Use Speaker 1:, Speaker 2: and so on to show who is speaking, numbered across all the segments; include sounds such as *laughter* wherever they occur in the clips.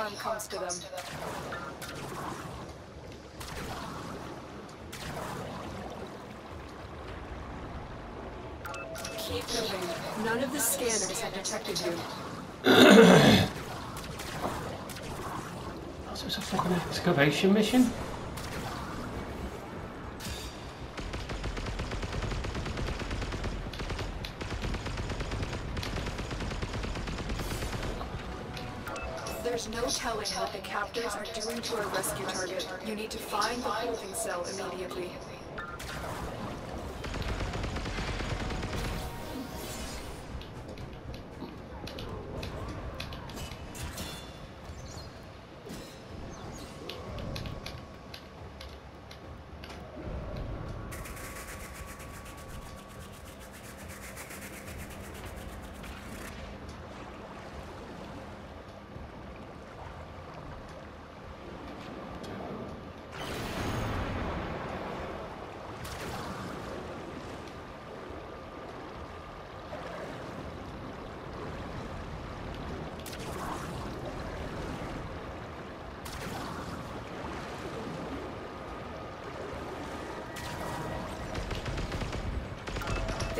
Speaker 1: harm comes to them. Keep moving. None of the scanners have detected you.
Speaker 2: Oh, so it's a fucking excavation mission?
Speaker 1: There's no telling what the captors are doing to our rescue target. You need to find the holding cell immediately.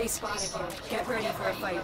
Speaker 1: They spotted you. Get ready for a fight.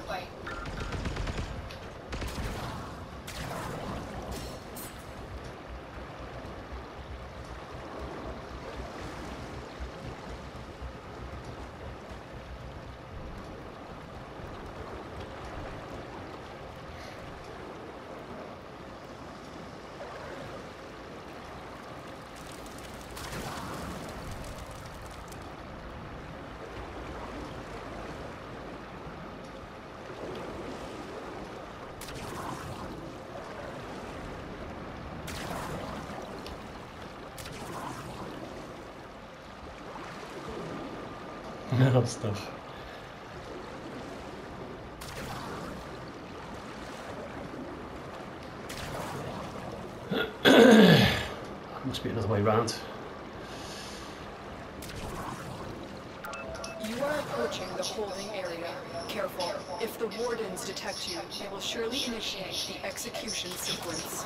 Speaker 2: No stuff. Must be another way round.
Speaker 1: You are approaching the holding area. Careful. If the wardens detect you, they will surely initiate the execution sequence.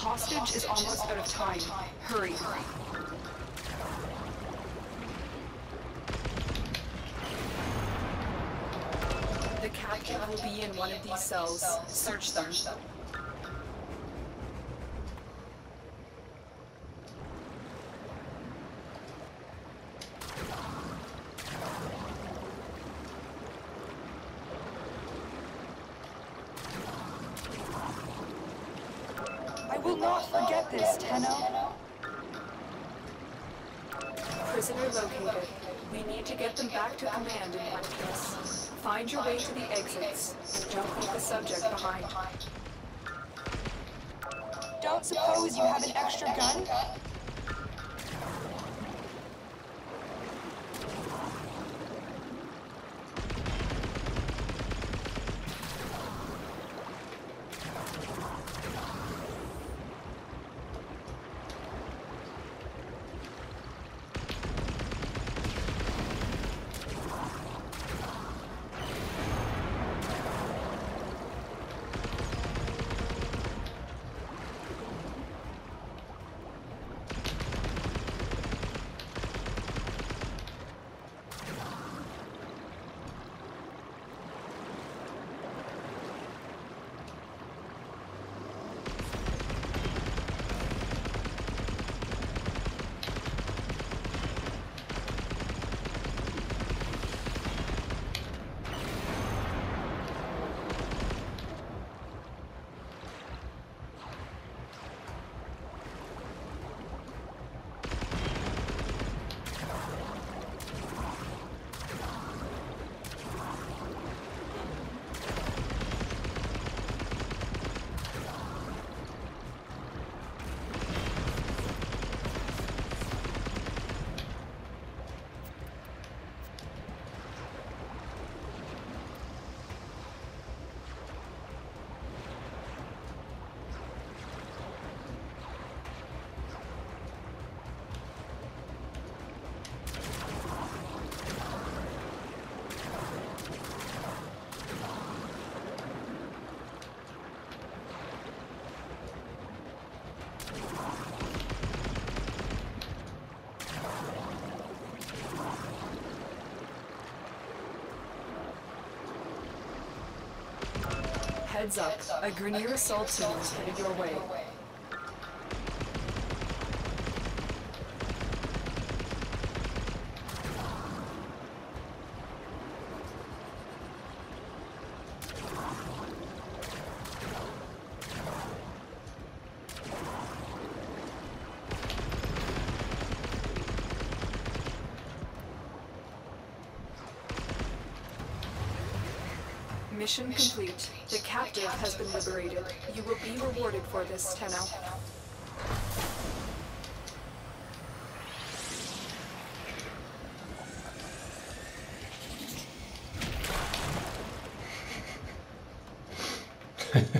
Speaker 1: Hostage is almost out of time. Hurry. The captive will be in one of these cells. Search them.
Speaker 3: Will not forget this, Tenno.
Speaker 1: Prisoner located. We need to get them back to command in one piece. Find your way to the exits, and don't leave the subject behind.
Speaker 3: Don't suppose you have an extra gun?
Speaker 1: Heads up, a Grineer assault team is headed your way. Mission complete. The captive has been liberated. You will be rewarded for this, Tenno. *laughs*